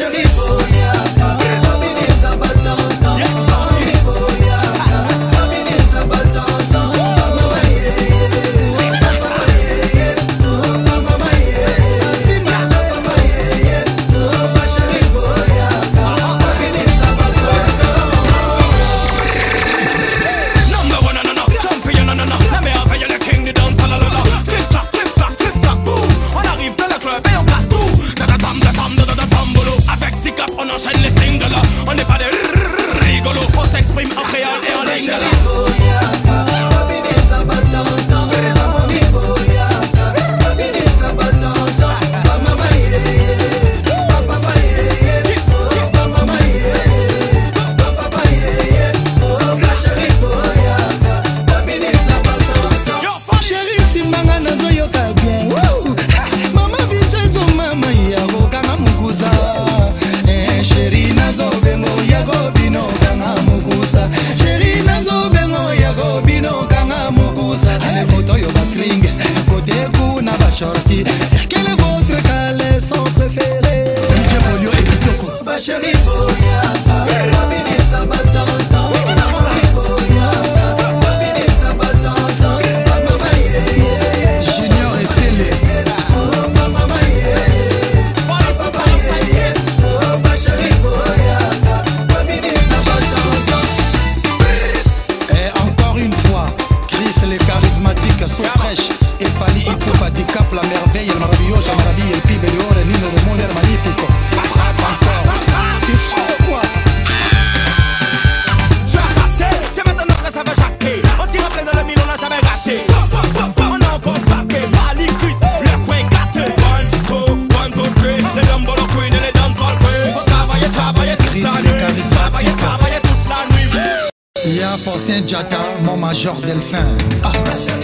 Shall chérie et encore une fois, Chris le charismatique, so fraîche. Et Fali Hip-Hop handicap, la merveille, el maravilloso, maravilla, el pibe de oro, el niño del mundo, el magnifico. Il y a Faustin Diata, mon major Delphin. Ah.